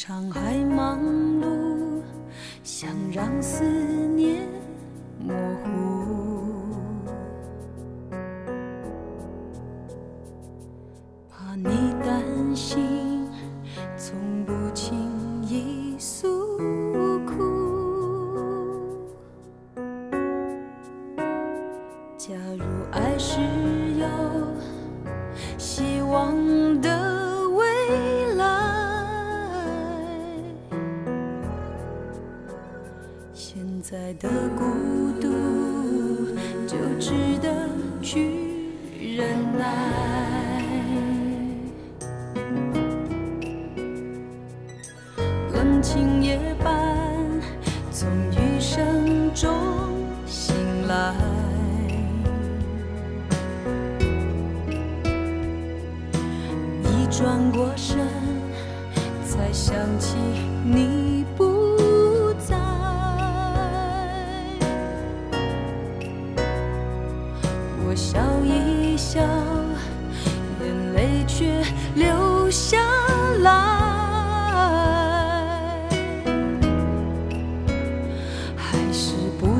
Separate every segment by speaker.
Speaker 1: 常还忙碌，想让思念模糊，怕你担心，从不轻易诉苦。假如爱是有希望的现在的孤独就值得去忍耐。论情夜半，从余生中醒来。一转过身，才想起你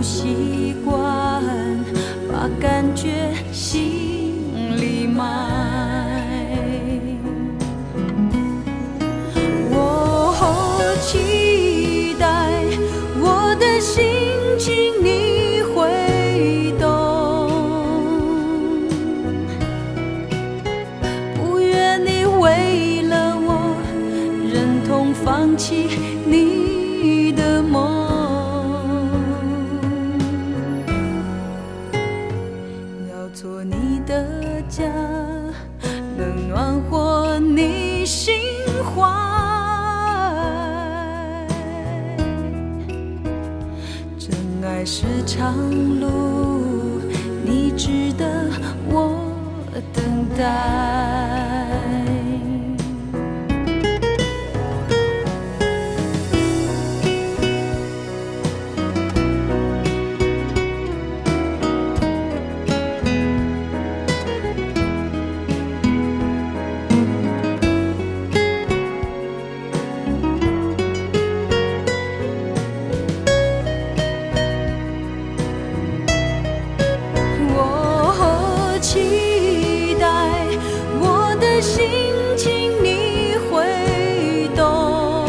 Speaker 1: 习惯把感觉心里埋。我期待我的心情你会懂，不愿你为了我忍痛放弃你的梦。心怀。真爱是长路，你值得我等待。心情你会懂，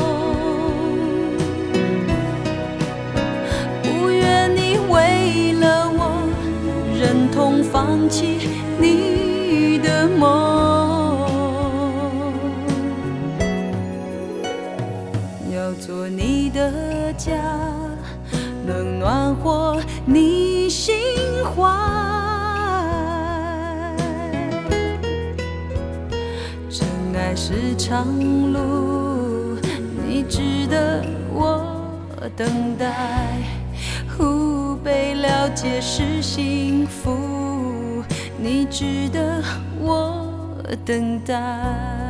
Speaker 1: 不愿你为了我忍痛放弃你的梦。要做你的家，能暖和你心还是长路，你值得我等待。互被了解是幸福，你值得我等待。